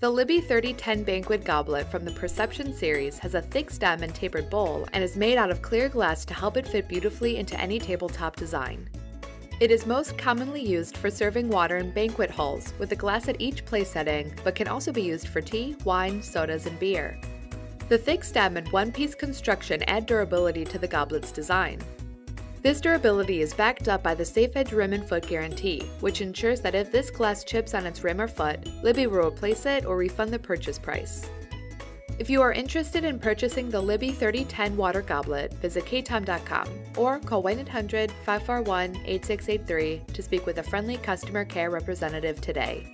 The Libbey 3010 Banquet Goblet from the Perception series has a thick stem and tapered bowl and is made out of clear glass to help it fit beautifully into any tabletop design. It is most commonly used for serving water in banquet halls with a glass at each place setting, but can also be used for tea, wine, sodas, and beer. The thick stem and one-piece construction add durability to the goblet's design. This durability is backed up by the Safedge Rim and Foot Guarantee, which ensures that if this glass chips on its rim or foot, Libbey will replace it or refund the purchase price. If you are interested in purchasing the Libbey 3010 water goblet, visit katom.com or call 1 800 541 8683 to speak with a friendly customer care representative today.